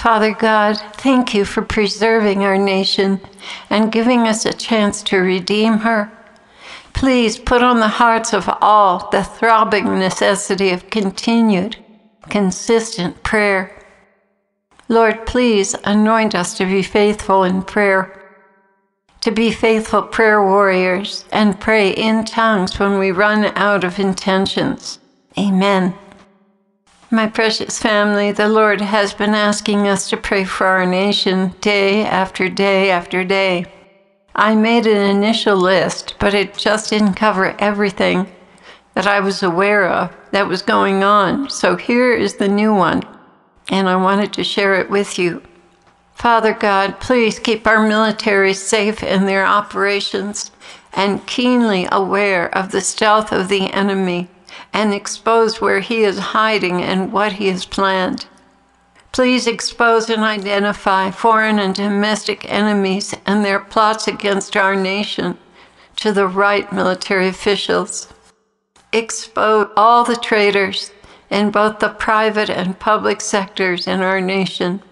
Father God, thank you for preserving our nation and giving us a chance to redeem her. Please put on the hearts of all the throbbing necessity of continued, consistent prayer. Lord, please anoint us to be faithful in prayer, to be faithful prayer warriors, and pray in tongues when we run out of intentions. Amen. My precious family, the Lord has been asking us to pray for our nation day after day after day. I made an initial list, but it just didn't cover everything that I was aware of that was going on. So here is the new one, and I wanted to share it with you. Father God, please keep our military safe in their operations and keenly aware of the stealth of the enemy and expose where he is hiding and what he has planned. Please expose and identify foreign and domestic enemies and their plots against our nation to the right military officials. Expose all the traitors in both the private and public sectors in our nation.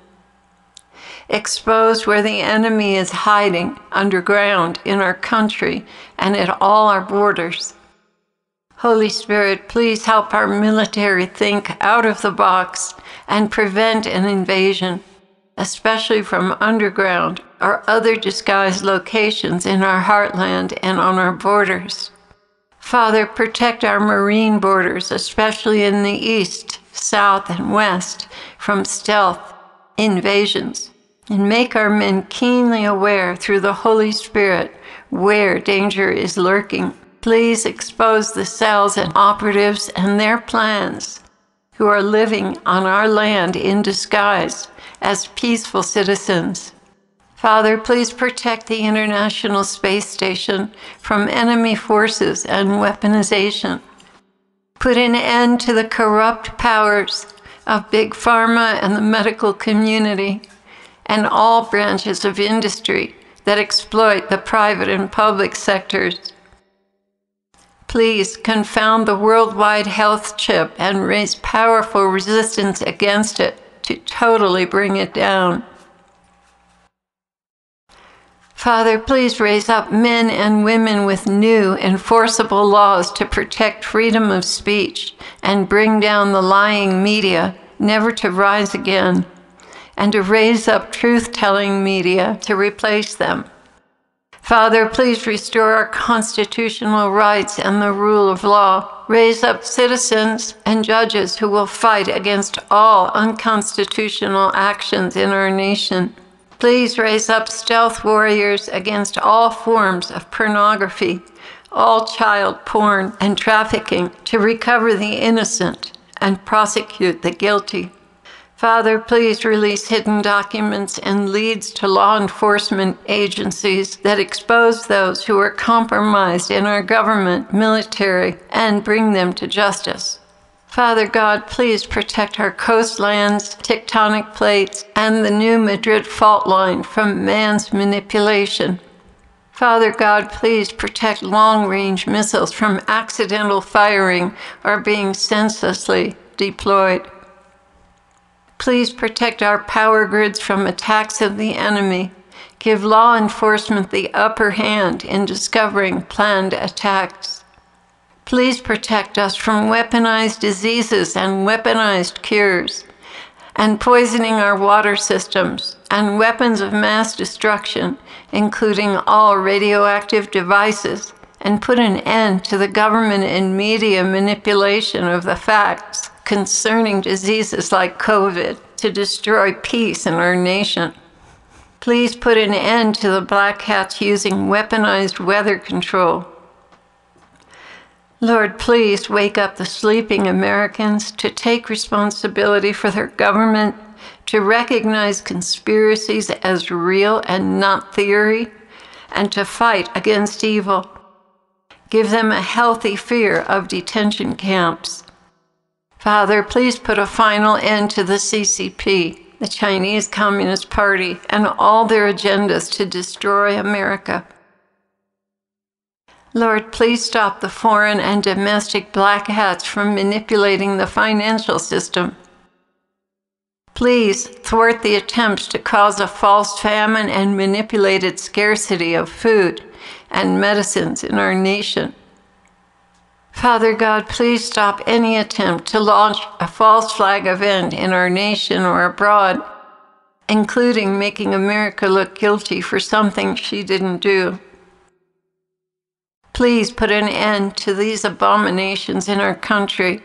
Expose where the enemy is hiding underground in our country and at all our borders. Holy Spirit, please help our military think out of the box and prevent an invasion, especially from underground or other disguised locations in our heartland and on our borders. Father, protect our marine borders, especially in the east, south, and west, from stealth invasions, and make our men keenly aware through the Holy Spirit where danger is lurking. Please expose the cells and operatives and their plans who are living on our land in disguise as peaceful citizens. Father, please protect the International Space Station from enemy forces and weaponization. Put an end to the corrupt powers of Big Pharma and the medical community and all branches of industry that exploit the private and public sectors. Please confound the worldwide health chip and raise powerful resistance against it to totally bring it down. Father, please raise up men and women with new enforceable laws to protect freedom of speech and bring down the lying media, never to rise again, and to raise up truth telling media to replace them. Father, please restore our constitutional rights and the rule of law. Raise up citizens and judges who will fight against all unconstitutional actions in our nation. Please raise up stealth warriors against all forms of pornography, all child porn, and trafficking to recover the innocent and prosecute the guilty. Father, please release hidden documents and leads to law enforcement agencies that expose those who are compromised in our government, military, and bring them to justice. Father God, please protect our coastlands, tectonic plates, and the new Madrid fault line from man's manipulation. Father God, please protect long range missiles from accidental firing or being senselessly deployed. Please protect our power grids from attacks of the enemy. Give law enforcement the upper hand in discovering planned attacks. Please protect us from weaponized diseases and weaponized cures, and poisoning our water systems, and weapons of mass destruction, including all radioactive devices, and put an end to the government and media manipulation of the facts concerning diseases like COVID to destroy peace in our nation. Please put an end to the black hats using weaponized weather control. Lord, please wake up the sleeping Americans to take responsibility for their government, to recognize conspiracies as real and not theory, and to fight against evil. Give them a healthy fear of detention camps. Father, please put a final end to the CCP, the Chinese Communist Party, and all their agendas to destroy America. Lord, please stop the foreign and domestic black hats from manipulating the financial system. Please thwart the attempts to cause a false famine and manipulated scarcity of food and medicines in our nation. Father God, please stop any attempt to launch a false flag event in our nation or abroad, including making America look guilty for something she didn't do. Please put an end to these abominations in our country.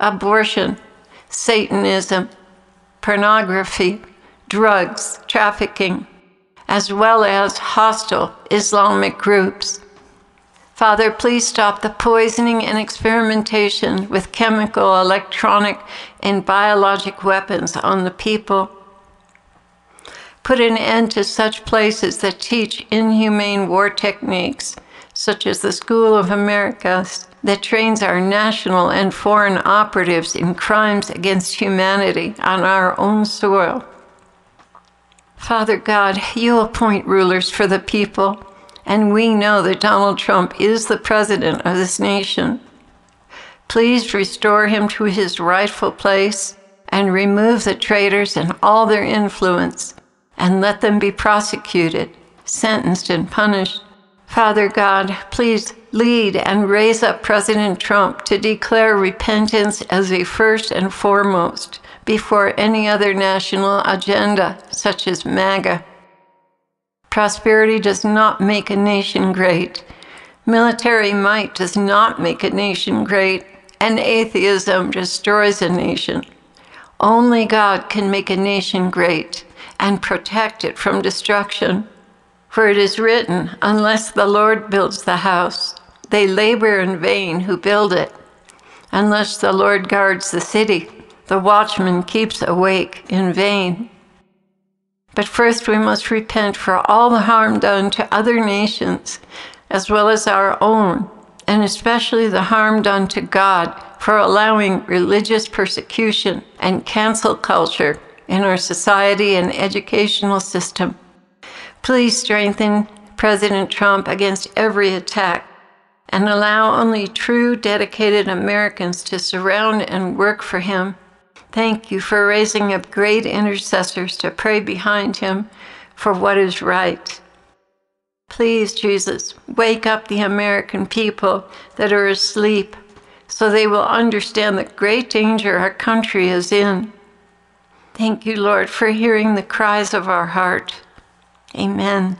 Abortion, Satanism, pornography, drugs, trafficking, as well as hostile Islamic groups. Father, please stop the poisoning and experimentation with chemical, electronic, and biologic weapons on the people. Put an end to such places that teach inhumane war techniques, such as the School of Americas, that trains our national and foreign operatives in crimes against humanity on our own soil. Father God, you appoint rulers for the people and we know that Donald Trump is the president of this nation. Please restore him to his rightful place and remove the traitors and all their influence, and let them be prosecuted, sentenced, and punished. Father God, please lead and raise up President Trump to declare repentance as a first and foremost before any other national agenda, such as MAGA. Prosperity does not make a nation great. Military might does not make a nation great, and atheism destroys a nation. Only God can make a nation great and protect it from destruction. For it is written, Unless the Lord builds the house, they labor in vain who build it. Unless the Lord guards the city, the watchman keeps awake in vain. But first, we must repent for all the harm done to other nations, as well as our own, and especially the harm done to God for allowing religious persecution and cancel culture in our society and educational system. Please strengthen President Trump against every attack and allow only true, dedicated Americans to surround and work for him Thank you for raising up great intercessors to pray behind him for what is right. Please, Jesus, wake up the American people that are asleep so they will understand the great danger our country is in. Thank you, Lord, for hearing the cries of our heart. Amen.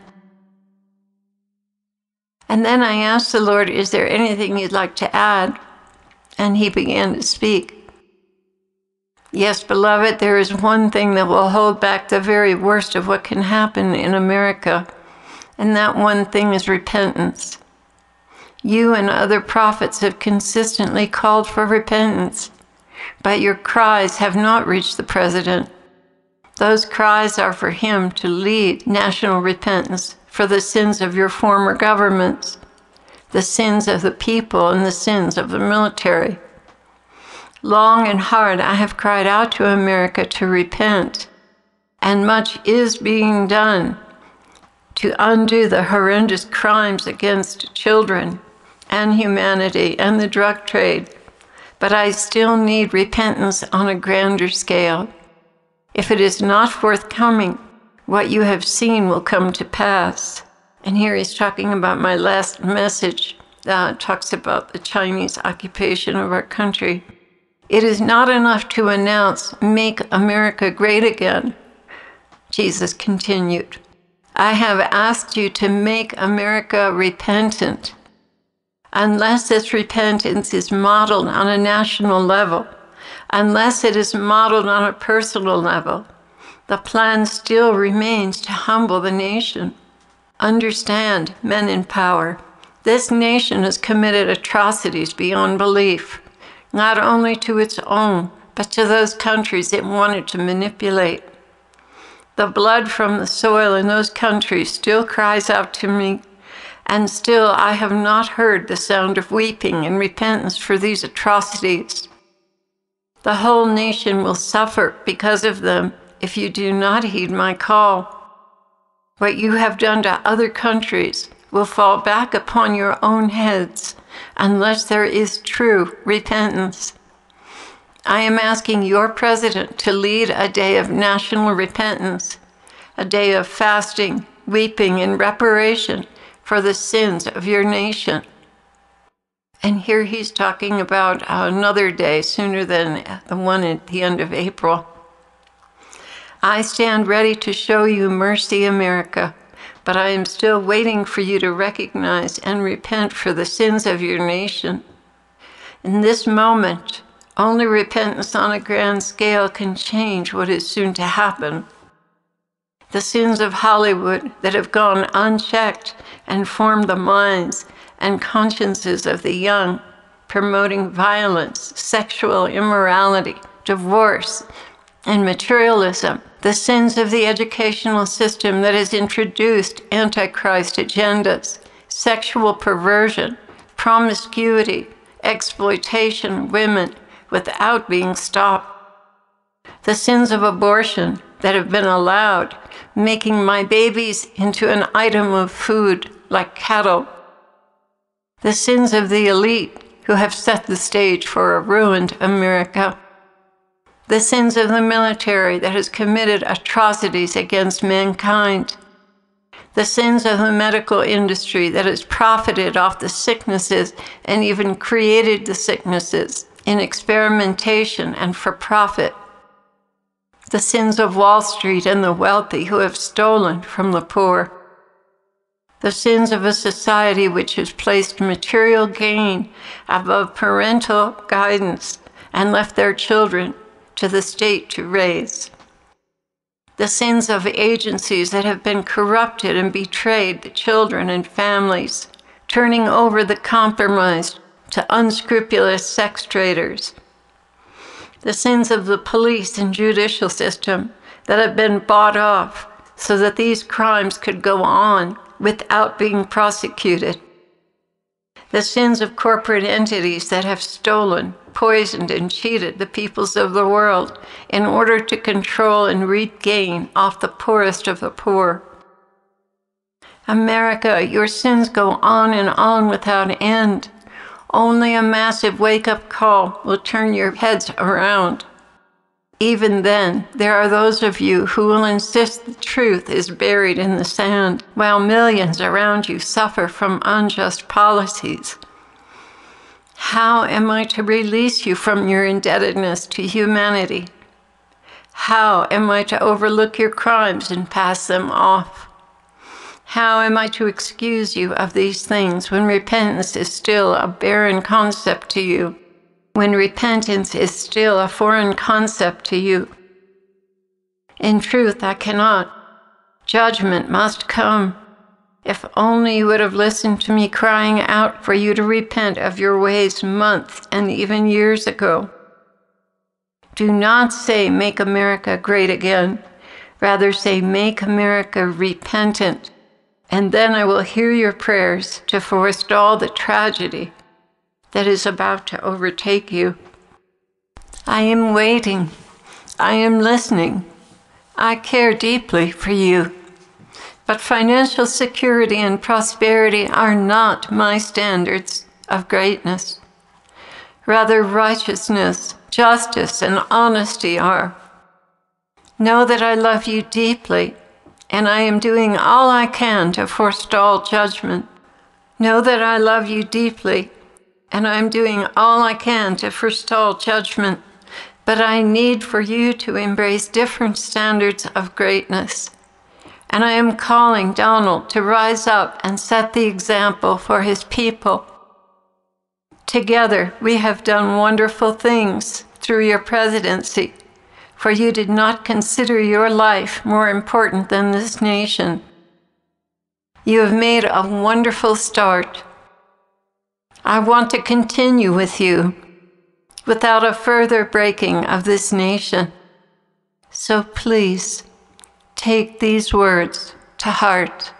And then I asked the Lord, Is there anything you'd like to add? And he began to speak. Yes, beloved, there is one thing that will hold back the very worst of what can happen in America, and that one thing is repentance. You and other prophets have consistently called for repentance, but your cries have not reached the president. Those cries are for him to lead national repentance for the sins of your former governments, the sins of the people, and the sins of the military. Long and hard I have cried out to America to repent, and much is being done to undo the horrendous crimes against children and humanity and the drug trade. But I still need repentance on a grander scale. If it is not forthcoming, what you have seen will come to pass. And here he's talking about my last message that talks about the Chinese occupation of our country. It is not enough to announce, Make America Great Again. Jesus continued, I have asked you to make America repentant. Unless this repentance is modeled on a national level, unless it is modeled on a personal level, the plan still remains to humble the nation. Understand, men in power, this nation has committed atrocities beyond belief not only to its own, but to those countries it wanted to manipulate. The blood from the soil in those countries still cries out to me, and still I have not heard the sound of weeping and repentance for these atrocities. The whole nation will suffer because of them if you do not heed my call. What you have done to other countries will fall back upon your own heads unless there is true repentance. I am asking your president to lead a day of national repentance, a day of fasting, weeping, and reparation for the sins of your nation. And here he's talking about another day sooner than the one at the end of April. I stand ready to show you mercy, America, but I am still waiting for you to recognize and repent for the sins of your nation. In this moment, only repentance on a grand scale can change what is soon to happen. The sins of Hollywood that have gone unchecked and formed the minds and consciences of the young, promoting violence, sexual immorality, divorce, and materialism. The sins of the educational system that has introduced antichrist agendas, sexual perversion, promiscuity, exploitation of women, without being stopped. The sins of abortion that have been allowed, making my babies into an item of food like cattle. The sins of the elite who have set the stage for a ruined America. The sins of the military that has committed atrocities against mankind. The sins of the medical industry that has profited off the sicknesses and even created the sicknesses in experimentation and for profit. The sins of Wall Street and the wealthy who have stolen from the poor. The sins of a society which has placed material gain above parental guidance and left their children to the state to raise. The sins of agencies that have been corrupted and betrayed the children and families, turning over the compromised to unscrupulous sex traders. The sins of the police and judicial system that have been bought off so that these crimes could go on without being prosecuted. The sins of corporate entities that have stolen, poisoned, and cheated the peoples of the world in order to control and reap gain off the poorest of the poor. America, your sins go on and on without end. Only a massive wake up call will turn your heads around. Even then, there are those of you who will insist the truth is buried in the sand, while millions around you suffer from unjust policies. How am I to release you from your indebtedness to humanity? How am I to overlook your crimes and pass them off? How am I to excuse you of these things when repentance is still a barren concept to you? When repentance is still a foreign concept to you? In truth, I cannot. Judgment must come. If only you would have listened to me crying out for you to repent of your ways months and even years ago. Do not say, Make America great again. Rather say, Make America repentant and then I will hear your prayers to forestall the tragedy that is about to overtake you. I am waiting. I am listening. I care deeply for you. But financial security and prosperity are not my standards of greatness. Rather, righteousness, justice, and honesty are. Know that I love you deeply and I am doing all I can to forestall judgment. Know that I love you deeply, and I am doing all I can to forestall judgment, but I need for you to embrace different standards of greatness. And I am calling Donald to rise up and set the example for his people. Together, we have done wonderful things through your presidency for you did not consider your life more important than this nation. You have made a wonderful start. I want to continue with you without a further breaking of this nation. So please take these words to heart.